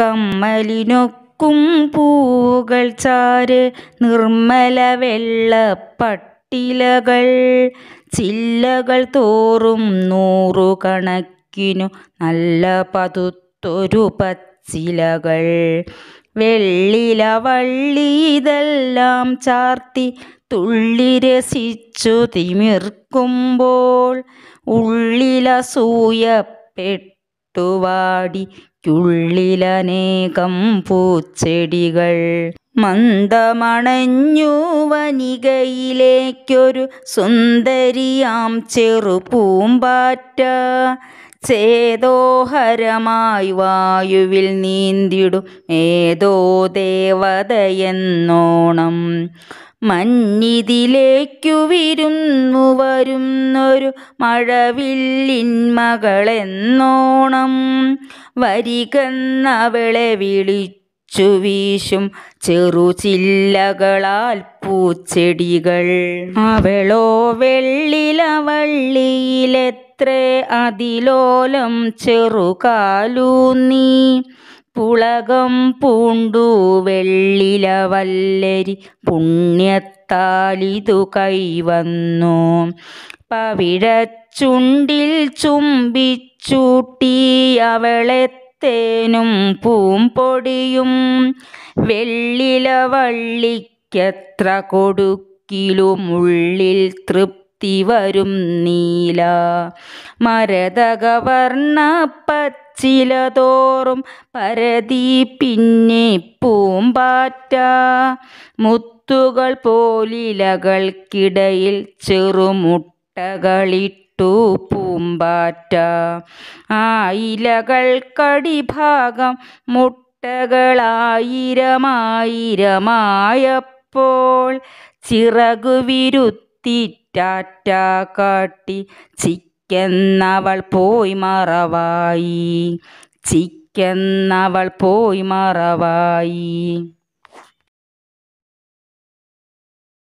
കമ്മലിനൊക്കും പൂവുകൾ ചാര് നിർമ്മല വെള്ളപ്പട്ടിലകൾ. ചില്ലകൾ തോറും നൂറുകണക്കിനു നല്ല പതുത്തൊരു പച്ചിലകൾ. വെള്ളില വള്ളി ഇതെല്ലാം ചാർത്തി തുള്ളി രസിച്ചു തിമിർക്കുമ്പോൾ ഉള്ളിലസൂയപ്പെട്ടുവാടിക്കുള്ളിലനേകം പൂച്ചെടികൾ. മന്ദമണഞ്ഞു വനികയിലേക്കൊരു സുന്ദരിയാം ചെറുപൂമ്പാറ്റ. ചേതോഹരമായി വായുവിൽ നീന്തിടും ഏതോ ദേവതയെന്നോണം. മഞ്ഞിതിലേക്കു വിരുന്നു വരുന്നൊരു മഴവില്ലിൻ മകളെന്നോണം. വരികന്നവളെ വിളിച്ചു വീശും ചെറുചില്ലകളാൽ പൂച്ചെടികൾ. അവളോ വെള്ളില വള്ളിയിലെത്ര അതിലോലം ചെറുകാലൂന്നീ. പുളകം പൂണ്ടു വെള്ളില വല്ലരി പുണ്യത്താലിതു കൈവന്നു. പവിഴച്ചുണ്ടിൽ ചുംബിച്ചൂട്ടി അവളെത്തേനും പൂമ്പൊടിയും വെള്ളില വള്ളിക്കത്ര കൊടുക്കിലുമുള്ളിൽ തൃപ്തി വരും നീല. മരതകവർണ പച്ചില തോറും പരതി പിന്നെ പൂമ്പാറ്റ മുത്തുകൾ പോലിലകൾക്കിടയിൽ ചെറുമുട്ടകളിട്ടു പൂമ്പാറ്റ. ആ ഇലകൾക്കടിഭാഗം മുട്ടകളായിരമായിരമായപ്പോൾ ചിറകു വിരുത്തിറ്റാറ്റ കാട്ടി ചിക്കെന്നവൾ പോയി മറവായി. ചിക്കെന്നവൾ പോയി മറവായി.